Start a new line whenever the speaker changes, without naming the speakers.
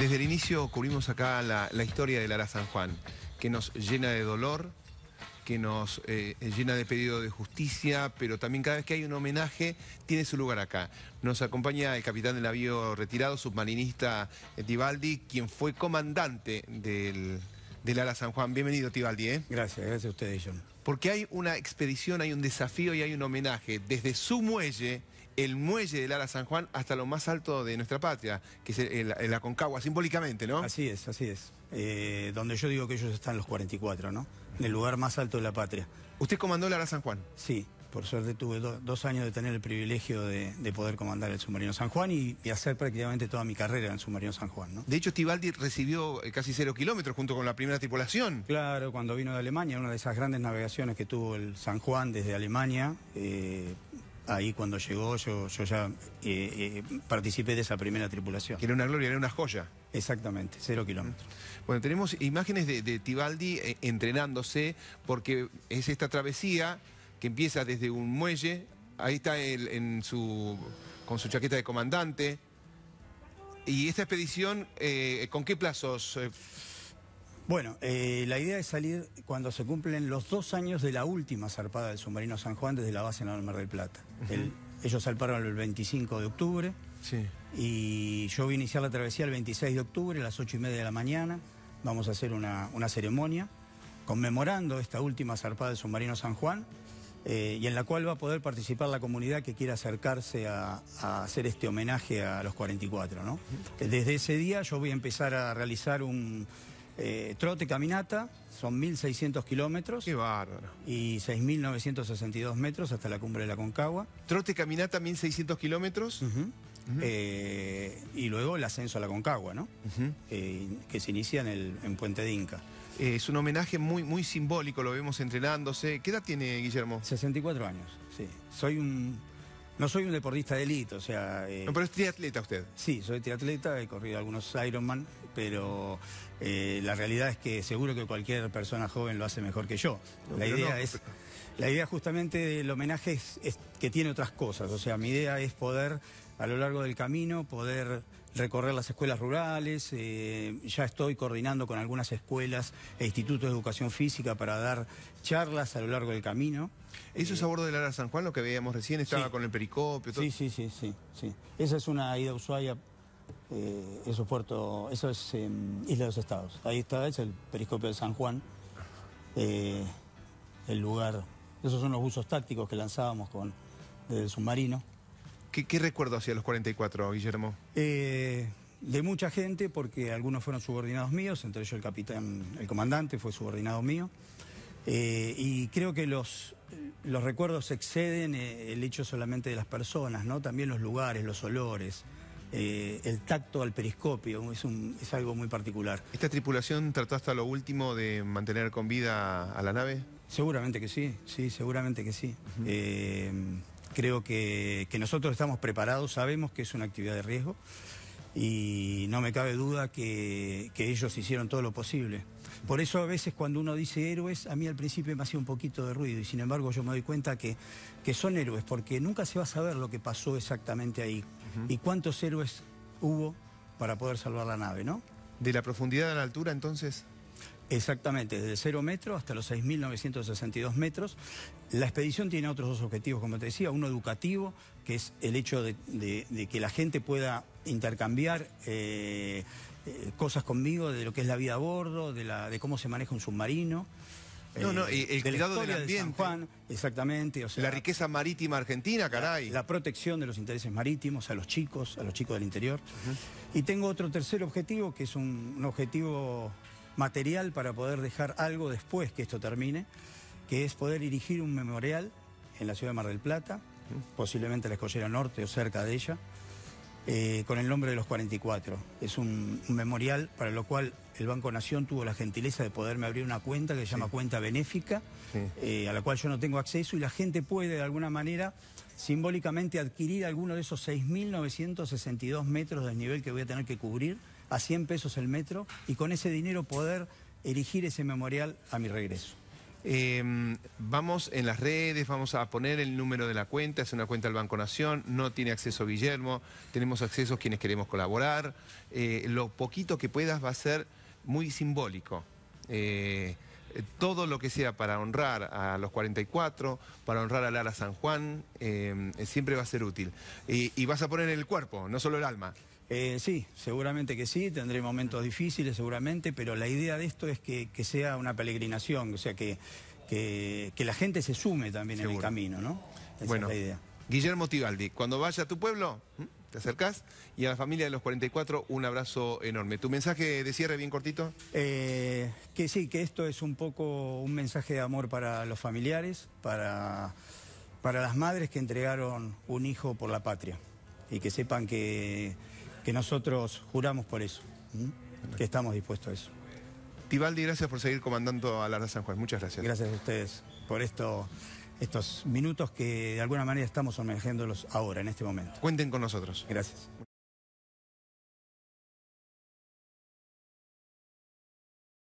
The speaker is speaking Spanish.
Desde el inicio cubrimos acá la, la historia del Ara San Juan, que nos llena de dolor, que nos eh, llena de pedido de justicia, pero también cada vez que hay un homenaje tiene su lugar acá. Nos acompaña el capitán del navío retirado, submarinista eh, Tibaldi, quien fue comandante del, del Ara San Juan. Bienvenido Tibaldi. ¿eh?
Gracias, gracias a ustedes, John.
Porque hay una expedición, hay un desafío y hay un homenaje desde su muelle el muelle del Ara San Juan hasta lo más alto de nuestra patria, que es el Aconcagua, simbólicamente, ¿no?
Así es, así es. Eh, donde yo digo que ellos están los 44, ¿no? En el lugar más alto de la patria.
¿Usted comandó el Ara San Juan?
Sí, por suerte tuve do- dos años de tener el privilegio de, de poder comandar el submarino San Juan y, y hacer prácticamente toda mi carrera en el submarino San Juan, ¿no?
De hecho, Tibaldi recibió eh, casi cero kilómetros junto con la primera tripulación.
Claro, cuando vino de Alemania, una de esas grandes navegaciones que tuvo el San Juan desde Alemania, eh, ahí cuando llegó yo, yo ya eh, eh, participé de esa primera tripulación.
Que era una gloria, era una joya.
Exactamente, cero kilómetros.
Bueno, tenemos imágenes de, de Tibaldi eh, entrenándose porque es esta travesía que empieza desde un muelle, ahí está él en su, con su chaqueta de comandante. Y esta expedición, ¿con qué plazos?
Bueno, eh, la idea es salir cuando se cumplen los dos años de la última zarpada del submarino San Juan desde la base en el Mar del Plata. El- ellos zarparon el 25 de octubre
sí.
y yo voy a iniciar la travesía el 26 de octubre a las 8 y media de la mañana. Vamos a hacer una, una ceremonia conmemorando esta última zarpada del submarino San Juan eh, y en la cual va a poder participar la comunidad que quiera acercarse a, a hacer este homenaje a los 44. ¿no? Desde ese día yo voy a empezar a realizar un eh, trote caminata, son 1.600 kilómetros
Qué bárbaro.
y 6.962 metros hasta la cumbre de la Concagua.
Trote caminata 1600 kilómetros.
Eh, y luego el ascenso a la Concagua, ¿no? Eh, que se inicia en, el, en Puente de Inca.
Eh, es un homenaje muy, muy simbólico, lo vemos entrenándose. ¿Qué edad tiene Guillermo?
64 años, sí. Soy un... No soy un deportista de élite, o sea... eh,
No, pero es triatleta usted.
Sí, soy triatleta, he corrido algunos Ironman, pero eh, la realidad es que seguro que cualquier persona joven lo hace mejor que yo.
No,
la idea
no.
es... La idea justamente del homenaje es, es que tiene otras cosas, o sea, mi idea es poder a lo largo del camino poder recorrer las escuelas rurales, eh, ya estoy coordinando con algunas escuelas e institutos de educación física para dar charlas a lo largo del camino.
Eso es a bordo del Ara San Juan, lo que veíamos recién, estaba
Sí.
con el pericopio. todo.
Sí, sí, sí, sí, sí. Esa es una ida a Ushuaia, eh, eso es Puerto, eso es eh, Isla de los Estados. Ahí está, es el periscopio de San Juan, eh, el lugar. Esos son los buzos tácticos que lanzábamos con desde el submarino.
¿Qué, qué recuerdo hacia los 44, Guillermo?
Eh, de mucha gente, porque algunos fueron subordinados míos, entre ellos el capitán, el comandante fue subordinado mío. Eh, y creo que los, los recuerdos exceden eh, el hecho solamente de las personas, ¿no? También los lugares, los olores, eh, el tacto al periscopio, es, un- es algo muy particular.
¿Esta tripulación trató hasta lo último de mantener con vida a la nave?
Seguramente que sí, sí, seguramente que sí. Eh, creo que, que nosotros estamos preparados, sabemos que es una actividad de riesgo y no me cabe duda que, que ellos hicieron todo lo posible. Por eso a veces cuando uno dice héroes, a mí al principio me hacía un poquito de ruido y sin embargo yo me doy cuenta que, que son héroes porque nunca se va a saber lo que pasó exactamente ahí y cuántos héroes hubo para poder salvar la nave, ¿no?
¿De la profundidad a la altura, entonces?
Exactamente, desde 0 metros hasta los 6.962 metros. La expedición tiene otros dos objetivos, como te decía, uno educativo, que es el hecho de, de- de que la gente pueda intercambiar eh, eh, cosas conmigo de lo que es la vida a bordo, de, la, de cómo se maneja un submarino.
No, no, y el
de
cuidado del
de San
ambiente.
Juan, exactamente. O sea,
la riqueza marítima argentina, caray.
la protección de los intereses marítimos a los chicos, a los chicos del interior. Y tengo otro tercer objetivo, que es un, un objetivo material para poder dejar algo después que esto termine, que es poder erigir un memorial en la ciudad de Mar del Plata, posiblemente en la Escollera Norte o cerca de ella, eh, con el nombre de los 44. Es un, un memorial para lo cual el Banco Nación tuvo la gentileza de poderme abrir una cuenta que se llama cuenta benéfica,
Sí.
eh, a la cual yo no tengo acceso y la gente puede de alguna manera simbólicamente adquirir alguno de esos 6.962 metros del nivel que voy a tener que cubrir a 100 pesos el metro y con ese dinero poder erigir ese memorial a mi regreso.
Eh, vamos en las redes, vamos a poner el número de la cuenta, es una cuenta del Banco Nación, no tiene acceso Guillermo, tenemos acceso quienes queremos colaborar. Eh, lo poquito que puedas va a ser muy simbólico. Eh, todo lo que sea para honrar a los 44, para honrar a Lara San Juan, eh, siempre va a ser útil. Y, y vas a poner el cuerpo, no solo el alma.
Eh, sí, seguramente que sí, tendré momentos difíciles seguramente, pero la idea de esto es que, que sea una peregrinación, o sea, que, que, que la gente se sume también en el camino, ¿no? Esa
bueno,
es la idea.
Guillermo Tibaldi, cuando vaya a tu pueblo, te acercás y a la familia de los 44 un abrazo enorme. ¿Tu mensaje de cierre bien cortito?
Eh, que sí, que esto es un poco un mensaje de amor para los familiares, para, para las madres que entregaron un hijo por la patria y que sepan que, que nosotros juramos por eso, que estamos dispuestos a eso.
Tibaldi, gracias por seguir comandando a Lara San Juan. Muchas gracias.
Gracias a ustedes por esto, estos minutos que de alguna manera estamos homenajeándolos ahora, en este momento.
Cuenten con nosotros.
Gracias.